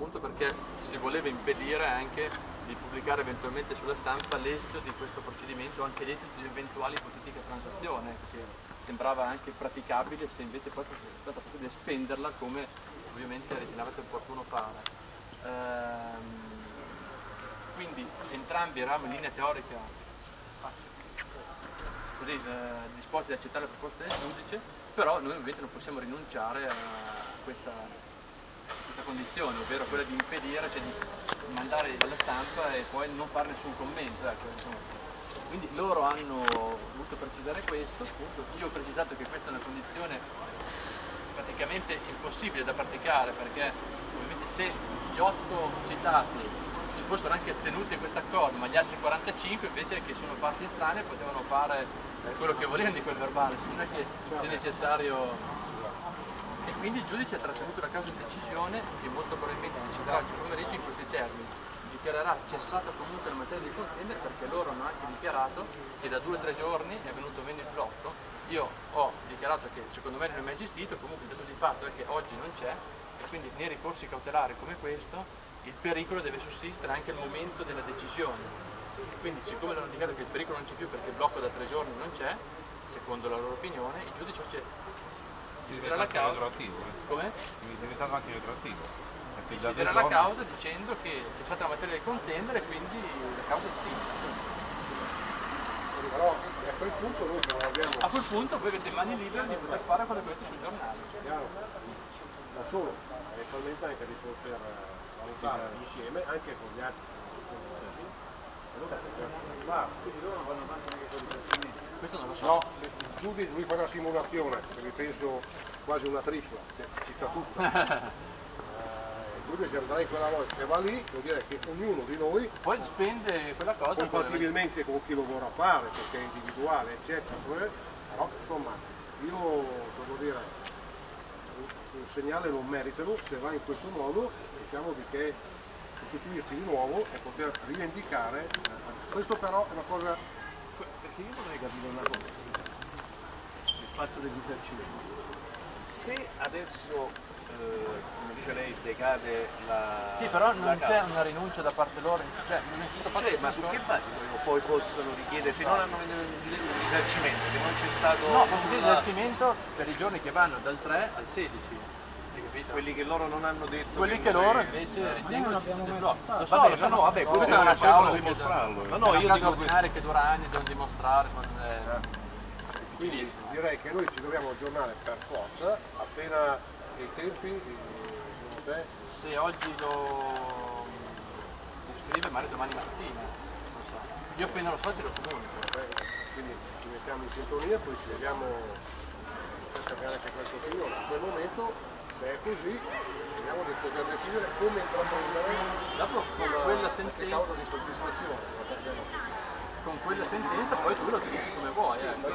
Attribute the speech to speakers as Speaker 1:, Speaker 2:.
Speaker 1: appunto perché si voleva impedire anche di pubblicare eventualmente sulla stampa l'esito di questo procedimento, anche l'esito di eventuali ipotetica transazione, che sembrava anche praticabile se invece poi fosse stata possibile spenderla come ovviamente ritenevate opportuno fare. Ehm, quindi entrambi eravamo in linea teorica così, eh, disposti ad accettare la proposta del giudice, però noi ovviamente non possiamo rinunciare a questa questa condizione, ovvero quella di impedire, cioè di mandare alla stampa e poi non fare nessun commento. Ecco, Quindi loro hanno voluto precisare questo, appunto. io ho precisato che questa è una condizione praticamente impossibile da praticare perché ovviamente se gli otto citati si fossero anche tenuti in questo accordo, ma gli altri 45 invece che sono parti strane potevano fare eh, quello che volevano di quel verbale, non è che sia necessario e quindi il giudice ha trattenuto la causa in decisione che molto probabilmente deciderà il pomeriggio in questi termini. Dichiarerà cessata comunque la materia di contendere perché loro hanno anche dichiarato che da due o tre giorni è venuto meno il blocco. Io ho dichiarato che secondo me non è mai esistito, comunque il dato di fatto è che oggi non c'è e quindi nei ricorsi cautelari come questo il pericolo deve sussistere anche al momento della decisione. E quindi siccome hanno dichiarato che il pericolo non c'è più perché il blocco da tre giorni non c'è, secondo la loro opinione, il giudice deciderà la causa.
Speaker 2: retroattivo, eh.
Speaker 1: Come?
Speaker 2: È diventato anche retroattivo. Due
Speaker 1: la causa dicendo che c'è stata la materia di contendere e quindi la causa è estinta.
Speaker 3: Però a quel punto noi non abbiamo
Speaker 1: A quel punto voi avete mani libere di poter fare quello che volete sui giornali.
Speaker 3: chiaro, da solo, eventualmente anche di poter valutare insieme anche con gli altri che non sono venuti. Se giudice lui fa una simulazione, che mi penso quasi una tripla, ci sta tutto. Eh, giudice andrà in quella volta, se va lì vuol dire che ognuno di noi
Speaker 1: Poi spende quella cosa
Speaker 3: compatibilmente con chi lo vorrà fare, perché è individuale, eccetera, poi- però insomma io devo dire un, segnale non meritano, se va in questo modo possiamo di che costituirci di nuovo e poter rivendicare. eh, Questo però è una cosa
Speaker 4: Perché io vorrei capire una cosa, il fatto del risarcimento. Se adesso, eh, come dice lei, decade la
Speaker 1: Sì, però non c'è una rinuncia da parte loro, cioè non è tutto fatto
Speaker 4: C'è, ma
Speaker 1: tutto-
Speaker 4: su che base poi possono richiedere, se non hanno un risarcimento, se non c'è stato
Speaker 1: No, posso dire risarcimento per i giorni che vanno dal 3 al 16. Capito?
Speaker 4: quelli che loro non hanno detto
Speaker 1: Quelli che loro
Speaker 4: noi-
Speaker 1: invece ritengono ci sia del blocco. Lo so,
Speaker 4: Vabbè,
Speaker 1: lo so,
Speaker 4: ma no, vabbè,
Speaker 1: questa
Speaker 4: questo
Speaker 1: è una che
Speaker 2: dimostrarlo.
Speaker 4: Ma
Speaker 1: no,
Speaker 4: no, io dico
Speaker 1: causa ordinaria che dura anni, devono dimostrare. non è-
Speaker 3: Quindi direi che noi ci dobbiamo aggiornare per forza, appena i tempi, eh, secondo te,
Speaker 1: Se oggi lo, lo scrive, magari domani mattina. Non so. Io appena lo so te lo comunico.
Speaker 3: eh, quindi ci mettiamo in sintonia, poi ci vediamo per cambiare anche questo opinione. In quel momento, se è così, vediamo di poter decidere come intraprendere
Speaker 1: quella
Speaker 3: qualche
Speaker 1: sentenza,
Speaker 3: causa di soddisfazione. ma perché no?
Speaker 1: con quella sentenza poi tu lo decidi come vuoi. Ecco.